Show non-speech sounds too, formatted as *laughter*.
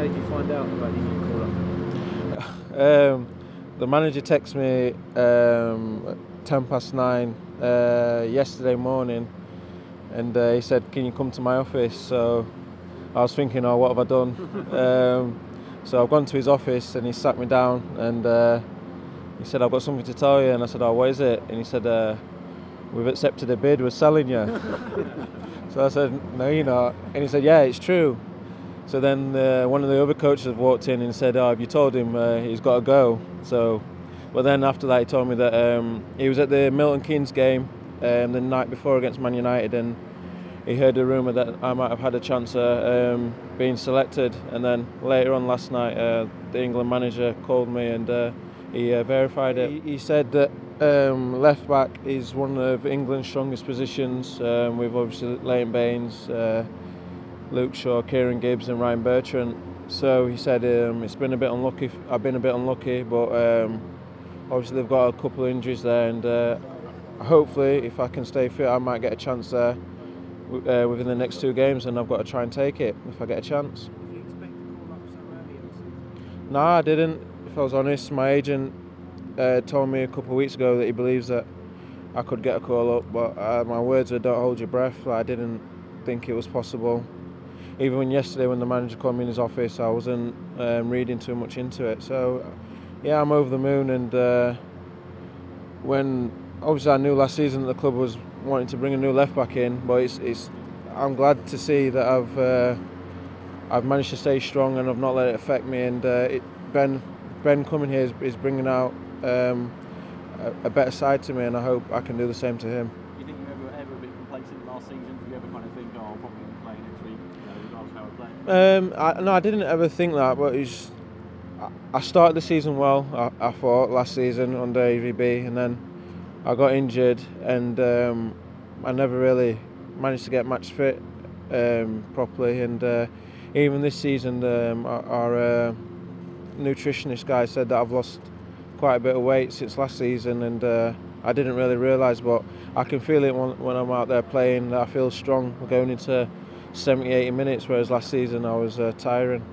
How did you find out about the new? Um, the manager texted me um, at 10 past 9 uh, yesterday morning and uh, he said, Can you come to my office? So I was thinking, Oh, what have I done? *laughs* um, so I've gone to his office and he sat me down and uh, he said, I've got something to tell you. And I said, Oh, what is it? And he said, uh, We've accepted a bid, we're selling you. *laughs* so I said, No, you're not. And he said, Yeah, it's true. So then uh, one of the other coaches walked in and said, "Oh, have you told him uh, he's got to go?" So, but then after that, he told me that um, he was at the Milton Keynes game um, the night before against Man United, and he heard a rumor that I might have had a chance of um, being selected. And then later on last night, uh, the England manager called me and uh, he uh, verified it. He, he said that um, left back is one of England's strongest positions. Um, with obviously Leighton Baines. Luke Shaw, Kieran Gibbs, and Ryan Bertrand. So he said um, it's been a bit unlucky. I've been a bit unlucky, but um, obviously they've got a couple of injuries there, and uh, hopefully, if I can stay fit, I might get a chance there uh, within the next two games, and I've got to try and take it if I get a chance. Did you expect a call-up so early in the? No, I didn't. If I was honest, my agent uh, told me a couple of weeks ago that he believes that I could get a call up, but uh, my words were "Don't hold your breath." I didn't think it was possible even when yesterday when the manager called me in his office, I wasn't um, reading too much into it. So yeah, I'm over the moon. And uh, when obviously I knew last season that the club was wanting to bring a new left back in, but it's, it's I'm glad to see that I've uh, I've managed to stay strong and I've not let it affect me. And uh, it, Ben Ben coming here is, is bringing out um, a, a better side to me, and I hope I can do the same to him. Do you think you were ever, ever a bit complacent last season? Did you ever kind of think, oh, I'll probably play next week, play? Um, I, no, I didn't ever think that, but it's. I started the season well. I, I thought last season under AVB, and then I got injured, and um, I never really managed to get match fit um, properly. And uh, even this season, um, our, our uh, nutritionist guy said that I've lost quite a bit of weight since last season, and uh, I didn't really realise, but I can feel it when, when I'm out there playing. I feel strong going into 70, 80 minutes, whereas last season I was uh, tiring.